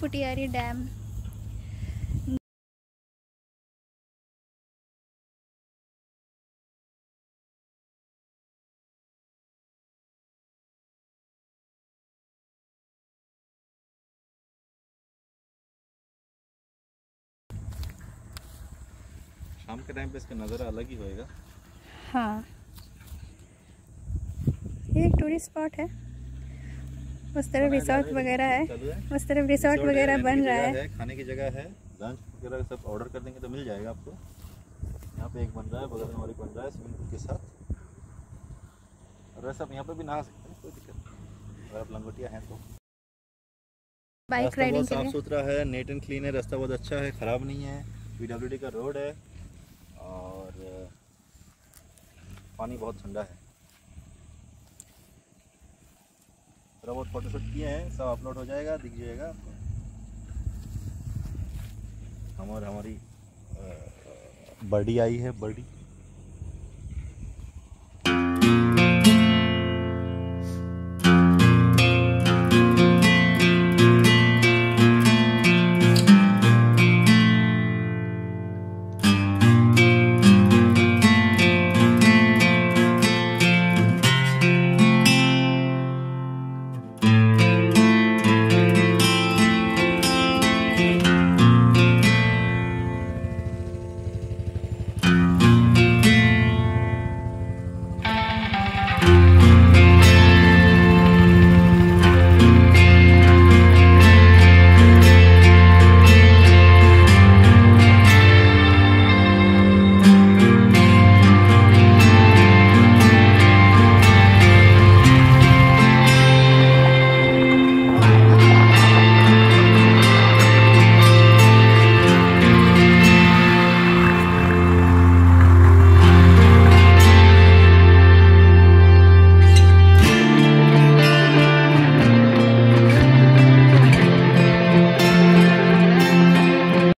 फुटियारी dam शाम के time पे इसका नज़ारा अलग ही होएगा। हाँ। ये एक टूरिस्ट स्पॉट है। उस तरफ़ रिसोर्ट वगैरह है। उस तरफ़ रिसोर्ट वगैरह बन रहा है। खाने की जगह है। लंच वगैरह सब ऑर्डर कर देंगे तो मिल जाएगा आपको। यहाँ पे एक बन रहा है बगल में एक बन रहा है स्विमिंग पूल के साथ। और वैसे आप यहाँ पे भी नहा सकते हैं कोई दिक्कत नहीं। अगर आप लंगोटिया हैं तो। बाइक राइडिंग साफ़ सुथरा है नेट एंड क्लीन है रास्ता बहुत अच्छा है ख़राब नहीं है। पीडब्ल्यूडी का रोड है और पानी बहुत ठंडा है। बहुत फोटोशूट किए हैं, सब अपलोड हो जाएगा, दिख जाएगा हमारे हम हमारी बर्डी आई है बर्डी